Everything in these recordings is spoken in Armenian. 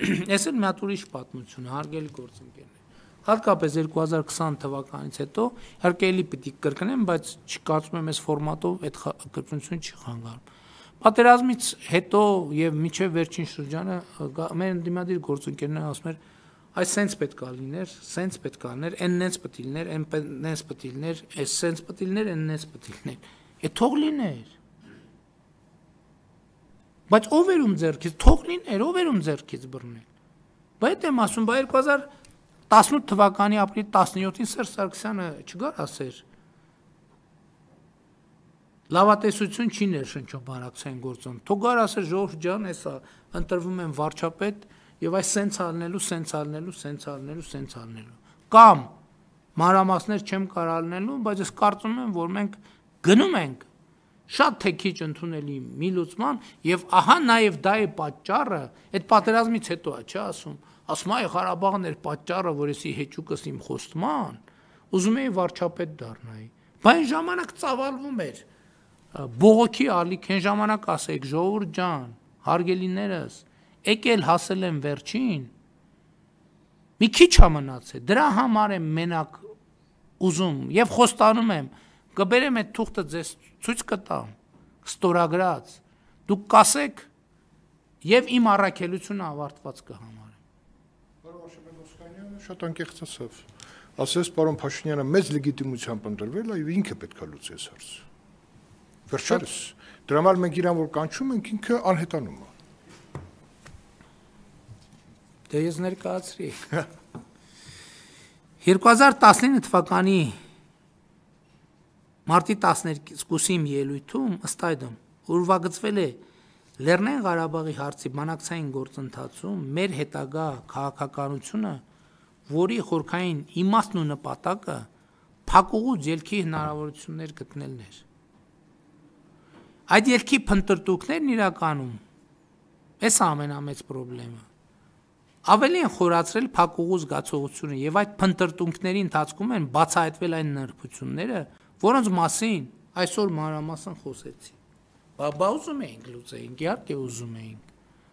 Այս էլ մի հատ ուրիշ պատմություն, հարգելի գործընկերներ։ Հատկապես 2020 թվականից հետո իհարկե էլի պիտի կրկնեմ, բայց չկարծում եմ այս ֆորմատով այդ կրկնություն չի խանգարում։ Պատերազմից հետո եւ միջև վերջին շրջանը մեր ընդդիմադիր գործընկերները ասում են այս սենց պետք է լիներ, սենց պետք է լիներ, այն նենց պետք է լիներ, այն նենց պետք է լիներ, այս սենց պետք է լիներ, այն նենց պետք է լիներ։ Է թող լիներ։ Բայց ով էր ում ձերքից, թող լիներ, ով էր ում ձերքից բռնել։ Բայց եմ ասում, բա 2018 թվականի ապրիլի 17-ին Սերժ Սարգսյանը չգար ասեր լավատեսություն չի ներշնչում բարակցային գործոն։ Թողար ասեր ժողովուրդ ջան, հեսա ընտրվում են վարչապետ եւ այս սենց ալնելու, սենց ալնելու, սենց ալնելու, սենց ալնելու։ Կամ մանրամասներ չեմ կարալնելու, բայց ես կարծում եմ, որ մենք գնում ենք շատ թե քիչ ընդունելի մի լուծման եւ ահա նաեւ դա է պատճառը այդ պատերազմից հետո է չէ ասում ասում այ Ղարաբաղն էր պատճառը որ էսի հեճուկս իմ խոստման ուզում էի վարչապետ դառնայի բայց ժամանակ ծավալվում էր բողոքի ալիք այն ժամանակ ասեք ժողովուրդ ջան հարգելիներս եկել հասել եմ վերջին մի քիչ է մնացել դրա համար եմ մենակ ուզում եւ խոստանում եմ կբերեմ այդ թուղթը ձեզ ցույց կտամ ստորագրած դուք կասեք եւ իմ առաքելությունը ավարտված կհամարեմ Պարոն Աշոտ շատ անկեղծ ասավ ասես պարոն Փաշինյանը մեծ լեգիտիմությամբ ընտրվել է եւ ինքը պետքա լուծի այս հարցը վերջերս դրա համար մենք իրան որ կանչում ենք ինքը անհետանում է Դե ես ներկայացրի 2019 թվականի Մարտի 12-ի մի ելույթում ըստ այդմ ուրվագծվել է Լեռնային Ղարաբաղի հարցի բանակցային գործընթացում մեր հետագա քաղաքականությունը, որի խորքային իմաստն ու նպատակը փակուղուց ելքի հնարավորություններ գտնելն էր։ Այդ ելքի փնտրտուքներն իրականում էս ամենամեծ խնդրեմը ավելի են խորացրել փակուղու զգացողությունը եւ այդ փնտրտունքների ընթացքում են բացահայտվել այն նրբությունները, որոնց մասին այսօր մանրամասն խոսեցի։ Բա բա ուզում էինք լուծեինք, իհարկե ուզում էինք։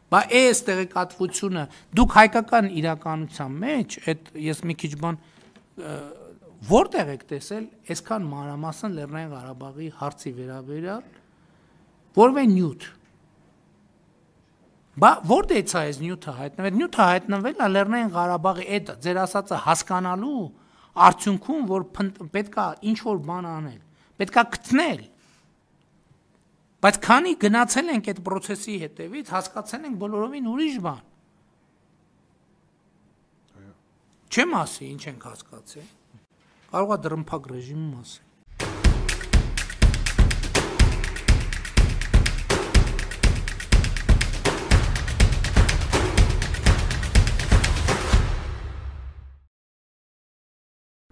Բա այս տեղեկատվությունը դուք հայկական իրականության մեջ, այդ ես մի քիչ բան որտեղ եք տեսել այսքան մանրամասն Լեռնային Ղարաբաղի հարցի վերաբերյալ որվե նյութ Բա որտեղից է այս նյութը հայտնվել։ Նյութը հայտնվել է Լեռնային Ղարաբաղի այդ ձեր ասածը հասկանալու արդյունքում, որ պետքա ինչ որ բան անել, պետքա գտնել։ Բայց քանի գնացել ենք այդ process-ի հետևից, հասկացել ենք բոլորովին ուրիշ բան։ Չեմ ասի, ինչ ենք հասկացել։ Կարողա դրմփակ ռեժիմում ասել։